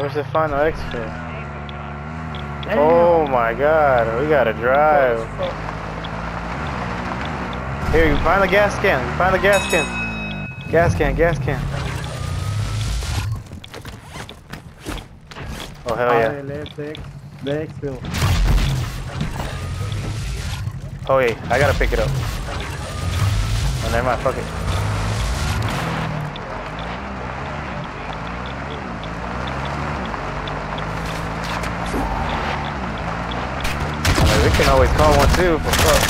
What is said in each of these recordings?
Where's the final exfil? Oh my god, we gotta drive. Here, you find the gas can. Find the gas can. Gas can, gas can. Oh hell yeah. Let's take the. Oh yeah, I gotta pick it up. Oh, never mind, fuck it. Can always call one too, for fuck.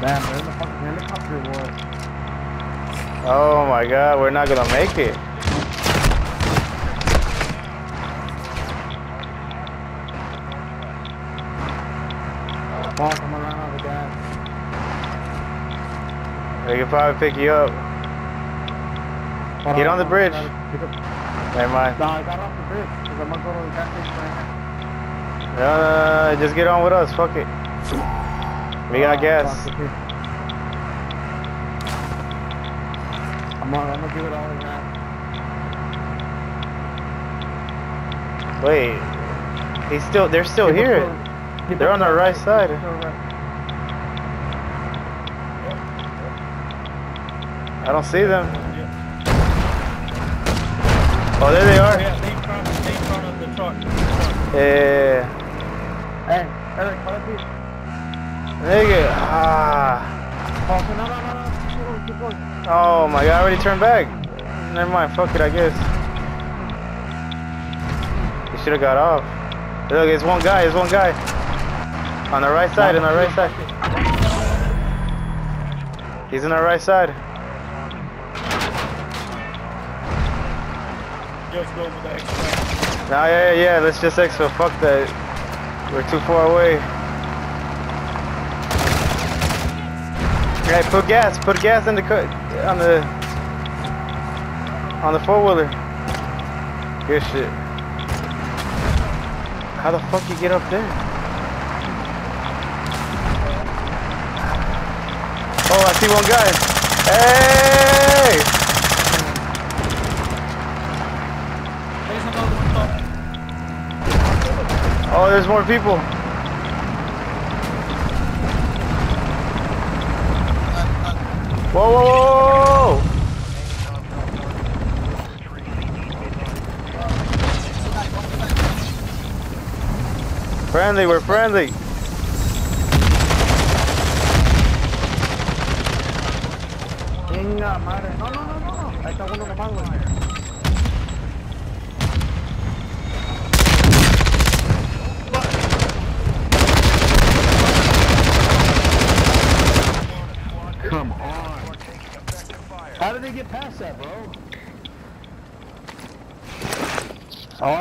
Damn, where the fucking helicopter was? Oh my god, we're not gonna make it. Fuck, I'm gonna run out of gas. They can probably pick you up. Get on the bridge. Never mind. No, I got off the bridge because I'm gonna go to the gas station right now. No, no, no, just get on with us. Fuck it. We got Oh, gas. I'm gonna, I'm gonna give it all I got. Wait. He's still. They're still Keep here. up They're on the- our right side. right. I don't see them. Oh, there they are. Yeah, they in front, they in front of the truck. Yeah. Hey, Eric, follow me. Nigga. Ah. Oh, no, no, no, no. Keep going, keep going. Oh my god, I already turned back. Never mind. Fuck it, I guess. You should have got off. Look, it's one guy. It's one guy. On the right side. On the right side. He's on the right side. Just go with the. Nah, yeah, yeah. Let's just exfil. Fuck that. We're too far away. Hey, put gas. Put gas in the. On the. On the four wheeler. Good shit. How the fuck you get up there? Oh, I see one guy. Hey! There's another one top. Oh, there's more people. Whoa, whoa, whoa! Friendly, we're friendly. Venga, madre. No, no, no, no. Ahí está uno nomás, güey. How did they get past that, bro? Oh,